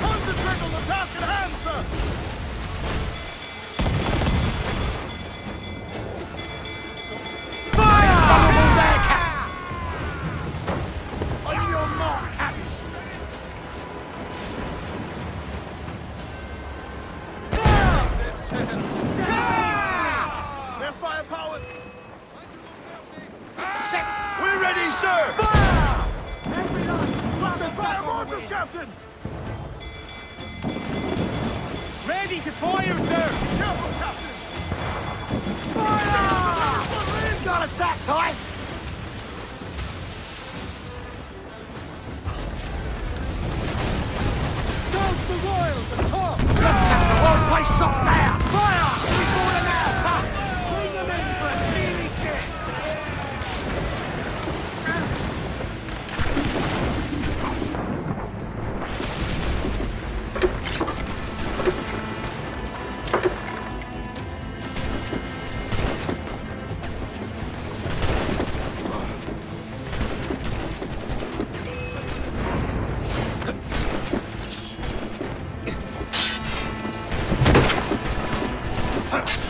Concentrate the! Fire! On your mark, Captain! Firepower... Set! We're ready, sir! Fire! Fire have Captain! Ready to fire, sir! Ah!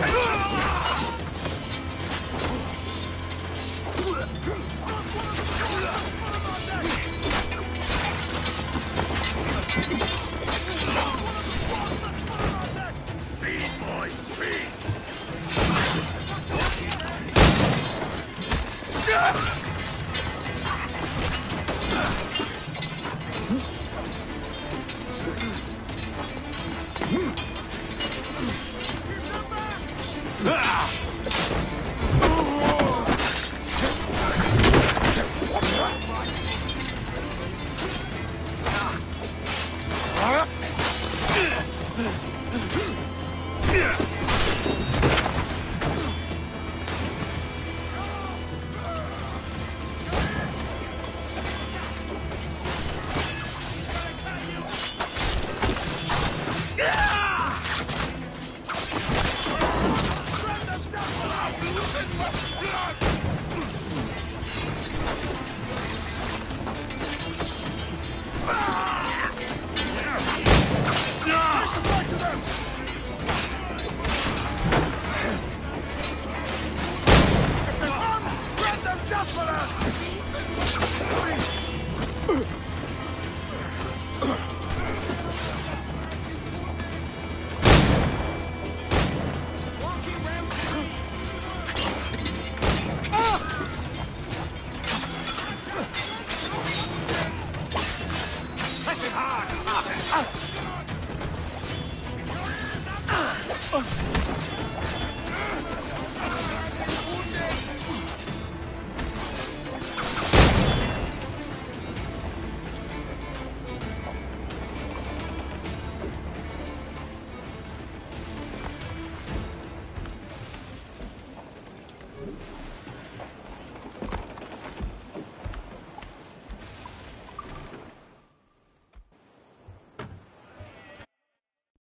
Right. Ugh!